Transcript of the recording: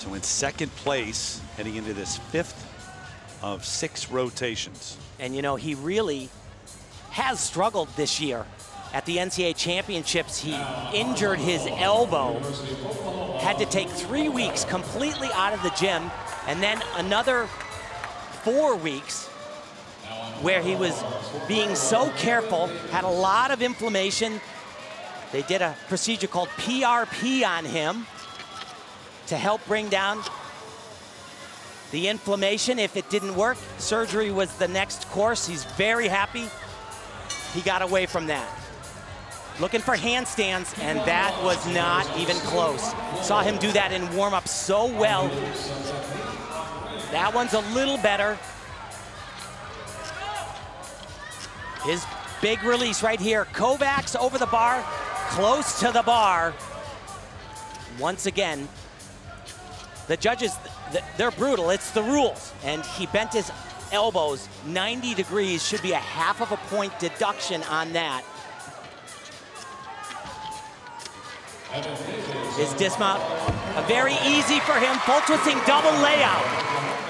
So in second place, heading into this fifth of six rotations. And you know, he really has struggled this year. At the NCAA championships, he injured his elbow, had to take three weeks completely out of the gym, and then another four weeks where he was being so careful, had a lot of inflammation. They did a procedure called PRP on him to help bring down the inflammation. If it didn't work, surgery was the next course. He's very happy he got away from that. Looking for handstands, and that was not even close. Saw him do that in warm-up so well. That one's a little better. His big release right here. Kovacs over the bar, close to the bar. Once again, the judges, they're brutal. It's the rules. And he bent his elbows 90 degrees, should be a half of a point deduction on that. His dismount, a very easy for him, full twisting double layout.